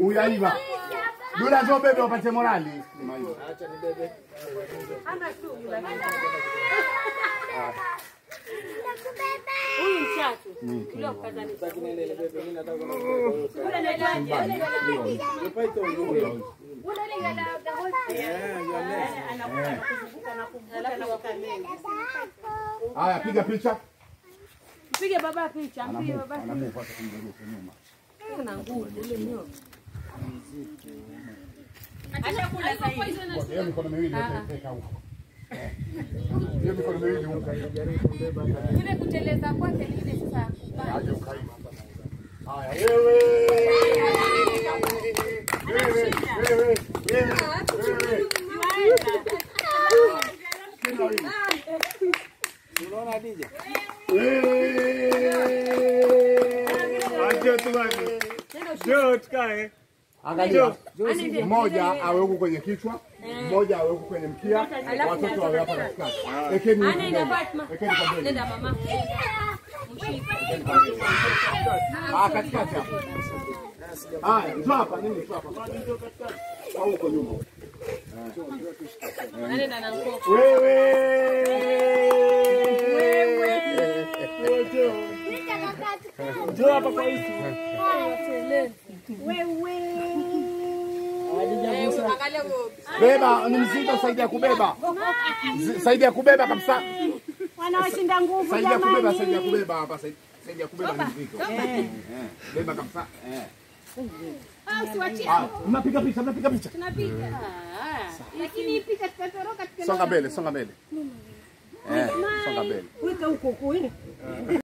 Uyaiva. Dula bebe wapate morali. Huyu mchatu. Ule wa kukatanisha. Ule anaitwaje? Haya, piga picha. Mpige baba picha, mpige baba hata ule nyo. Sasa. Hiyo mikono miwili weka huko. Eh. Hiyo mikono miwili huko. Ile kuteleza kwake ni ile sasa. Aje ukaiva. Haya, wewe. Unaona DJ? Acha tu bwana. Njoo tukae. Angalia, mmoja awe huku kwenye kichwa, mmoja awe huku kwenye mkia, watoto wawe hapa katikati. Ekeni. Ekeni kwa mbele. Nenda mama. Ah, katikati hapa. Haya, njoo hapa, nini njoo hapa. Au huko nyuma. Wewe. Njoo hapa kwa hizi. Beba, ni mzito saidi ya kubeba. Saidi ya kubeba kabisa. Wanaoshinda nguvu jamani. Saidi ya kubeba, saidi ya kubeba hapa, saidi ya kubeba ni mzito. Eh, Beba kabisa. Eh. Ah, Mnapiga picha, mnapiga picha. Tunapiga. Lakini picha tutatoroka Songa mbele, songa mbele. Eh, songa mbele. Weka huko huko.